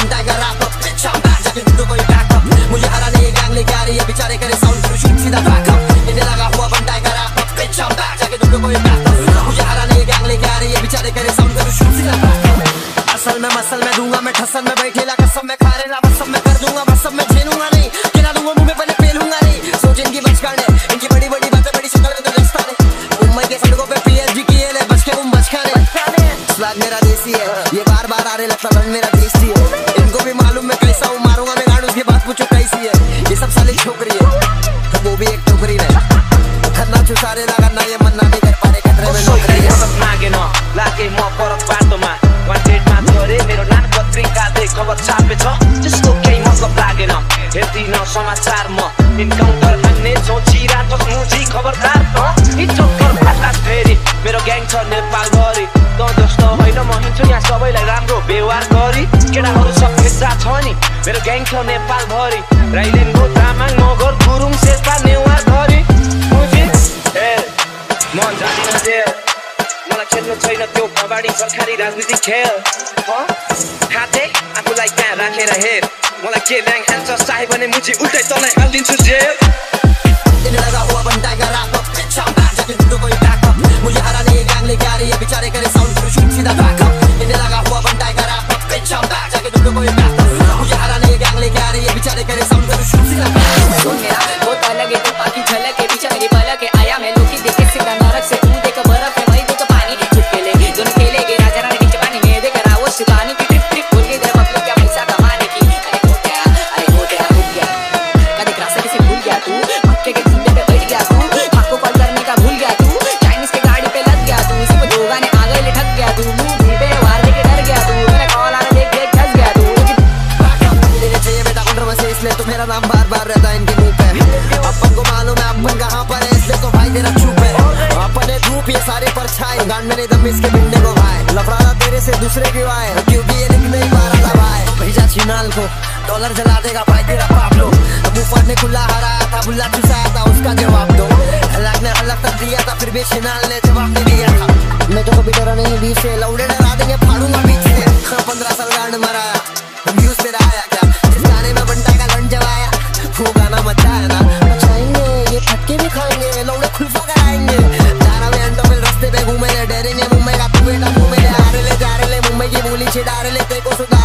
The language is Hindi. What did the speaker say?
I'm tiger rapper Bitch I'm back जाके ढूंढो कोई बैकअप मुझे हराने ये गैंग लेके आ रही है बेचारे करे साउंड गुरु शूट सीधा बैक अप इन्हें लगा हुआ बम tiger rapper Bitch I'm back जाके ढूंढो कोई बैकअप मुझे हराने ये गैंग लेके आ रही है बेचारे करे साउंड गुरु शूट सीधा बैक अप असल में मसल में दूँगा मैं ठसन में बैठेला कसम में स्वाद मेरा देसी है। ये बार बार आ रहे लगता बन मेरा देसी है। इनको भी मालूम मैं कैसा हूँ मारूँगा मैं गाड़ू उसके बाद पूछो कैसी है। ये सब साले छोकरी है। तो वो भी एक टोकरी ने। खन्ना चुसारे लगा ना ये मन्ना नहीं कर पा रहे खतरे में नौकरी है। मागेन लागे म परक बाटोमा वान्टेडमा झरे मेरो नाम पत्रिकाले खबर छापेछ त्यसको केही मतलब लागेन हेर्दिन समाचार म। इन्काउन्टर व्यवहार गरी केटाहरू सब भेट्दा छ नि। मेरो ग्याङ छ नेपालभरि। राइलेनको तामाङ मगर गुरुङ शेर्पा नेवार धरी मुजी ए म जादिनँ जेल। मलाई खेल्नु छैन त्यो कबाडी सरकारी राजनीतिक खेल? खाते आफूलाई त्यहाँ राखेर हेर। मलाई के ल्याङ हान्छ चाहे भने मुची उल्टै तँलाई हालिदिन्छु जेल। दिन लगा हुआ बंदा का रैप अप शाम बैक जाके ढूंढो 重新来。मेरा चुप है। अपने धूप ये सारे परछाई गांड मेरे दम इसके बिंडे को भाई लफड़ाना तेरे से दूसरे की वाय क्योंकि ये लिख नहीं पा रहा था भाई। भेजा चीनाल को। डॉलर जला देगा भाई, तेरा पापलो मुँह फाड़ने खुला हराया था बुल्ला चुसाया था, उसका जवाब दो। हलाक ने हलाक तक दिया था, फिर भी छिनाल ने जवाब नहीं दिया था। मैं तो कभी डरा नहीं, बीच से लौड़े डरा देंगे, फाड़ूँगा बीच से। हाँ, पंद्रह साल गांड मराया। व्यूज़ तेरा आया क्या? जिस गाने में बंटा का लंड जवाया वो गाना मचाया ना। छिड़ा लेते को सुधार